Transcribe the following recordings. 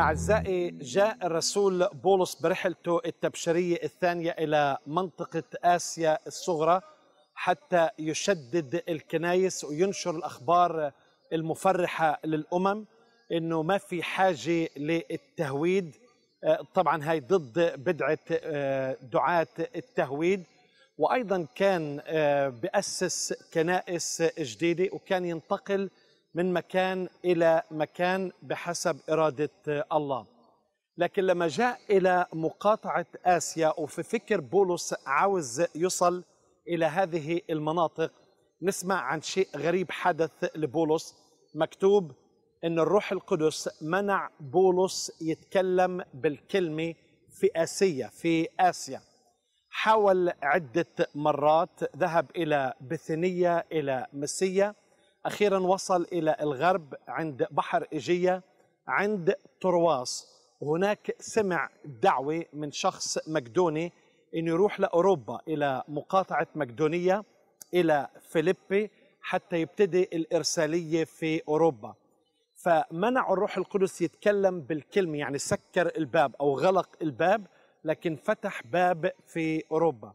أعزائي جاء الرسول بولس برحلته التبشيرية الثانية إلى منطقة آسيا الصغرى حتى يشدد الكنايس وينشر الأخبار المفرحة للأمم إنه ما في حاجة للتهويد. طبعا هاي ضد بدعة دعاة التهويد. وأيضا كان بأسس كنائس جديدة وكان ينتقل من مكان إلى مكان بحسب إرادة الله. لكن لما جاء إلى مقاطعة آسيا وفي فكر بولس عاوز يصل إلى هذه المناطق نسمع عن شيء غريب حدث لبولس. مكتوب إن الروح القدس منع بولس يتكلم بالكلمة في آسيا في آسيا. حاول عدة مرات ذهب إلى بثينيه إلى مسيه أخيرا وصل إلى الغرب عند بحر إيجيا عند ترواس وهناك سمع دعوة من شخص مقدوني إنه يروح لأوروبا إلى مقاطعة مقدونية إلى فيليبي حتى يبتدي الإرسالية في أوروبا. فمنع الروح القدس يتكلم بالكلمة يعني سكر الباب أو غلق الباب لكن فتح باب في أوروبا.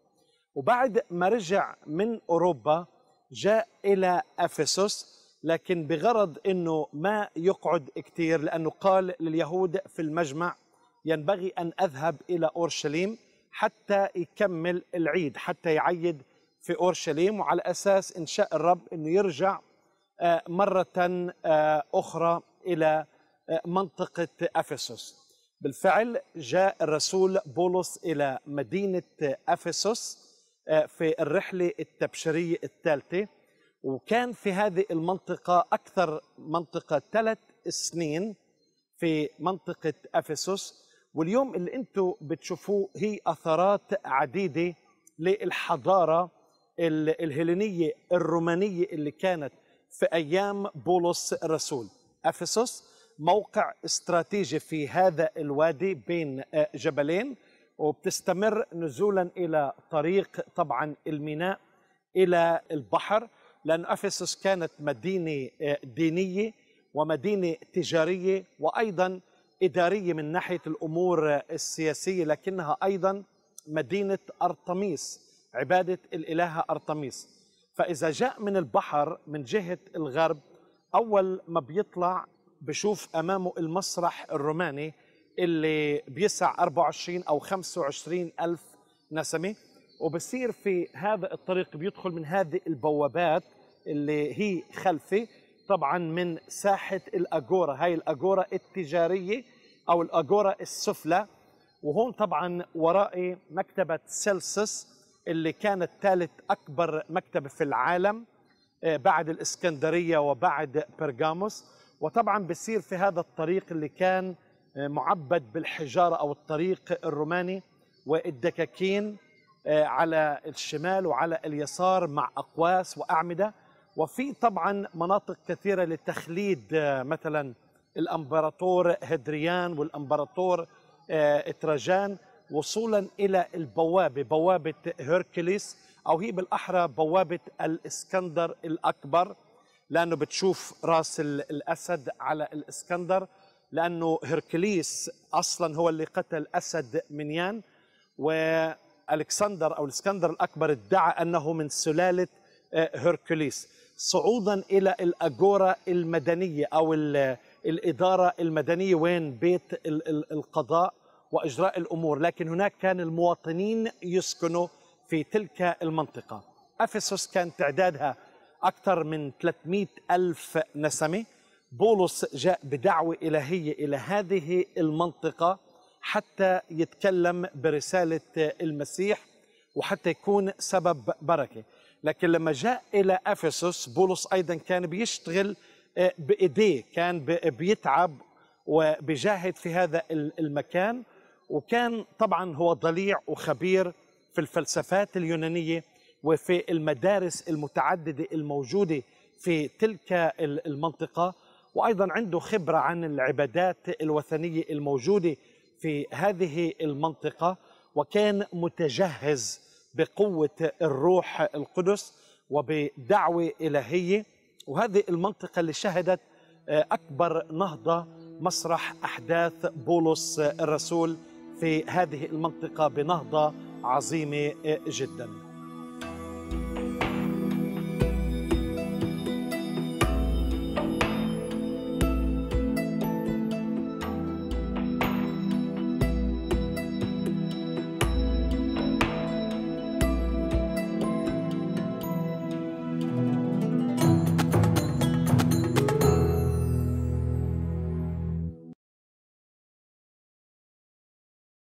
وبعد ما رجع من أوروبا جاء إلى أفسس لكن بغرض أنه ما يقعد كثير لأنه قال لليهود في المجمع ينبغي أن أذهب إلى أورشليم حتى يكمل العيد حتى يعيد في أورشليم وعلى أساس إن شاء الرب أنه يرجع مرة أخرى إلى منطقة أفسس. بالفعل جاء الرسول بولس إلى مدينة أفسس في الرحلة التبشيرية الثالثة. وكان في هذه المنطقة أكثر منطقة ثلاث سنين في منطقة أفسس واليوم اللي أنتم بتشوفوه هي أثرات عديدة للحضارة الهيلينية الرومانية اللي كانت في أيام بولس الرسول. أفسس موقع استراتيجي في هذا الوادي بين جبلين. وبتستمر نزولا إلى طريق طبعا الميناء إلى البحر لأن افسس كانت مدينة دينية ومدينة تجارية وأيضا إدارية من ناحية الأمور السياسية لكنها أيضا مدينة أرطميس عبادة الالهه أرطميس. فإذا جاء من البحر من جهة الغرب أول ما بيطلع بشوف أمامه المسرح الروماني اللي بيسع 24 أو 25 ألف نسمة. وبصير في هذا الطريق بيدخل من هذه البوابات اللي هي خلفي طبعا من ساحة الأجورة. هاي الأجورة التجارية أو الأجورة السفلى. وهون طبعا ورائي مكتبة سيلسس اللي كانت ثالث أكبر مكتبة في العالم بعد الإسكندرية وبعد برغاموس وطبعا بصير في هذا الطريق اللي كان معبد بالحجارة أو الطريق الروماني والدكاكين على الشمال وعلى اليسار مع أقواس وأعمدة. وفي طبعا مناطق كثيرة لتخليد مثلا الأمبراطور هدريان والأمبراطور تراجان وصولا إلى البوابة بوابة هيركليس أو هي بالأحرى بوابة الإسكندر الأكبر لأنه بتشوف رأس الأسد على الإسكندر. لأنه هركليس أصلا هو اللي قتل أسد نيميان وألكسندر أو الاسكندر الأكبر ادعى أنه من سلالة هركليس. صعودا إلى الأغورا المدنية أو الإدارة المدنية وين بيت القضاء وإجراء الأمور. لكن هناك كان المواطنين يسكنوا في تلك المنطقة. افسس كان تعدادها أكثر من 300 ألف نسمة. بولس جاء بدعوة إلهية إلى هذه المنطقة حتى يتكلم برسالة المسيح وحتى يكون سبب بركة. لكن لما جاء إلى أفسس بولس أيضا كان بيشتغل بإيديه كان بيتعب وبيجاهد في هذا المكان. وكان طبعا هو ضليع وخبير في الفلسفات اليونانية وفي المدارس المتعددة الموجودة في تلك المنطقة. وأيضا عنده خبرة عن العبادات الوثنية الموجودة في هذه المنطقة وكان متجهز بقوة الروح القدس وبدعوة إلهية. وهذه المنطقة اللي شهدت أكبر نهضة مسرح أحداث بولس الرسول في هذه المنطقة بنهضة عظيمة جدا.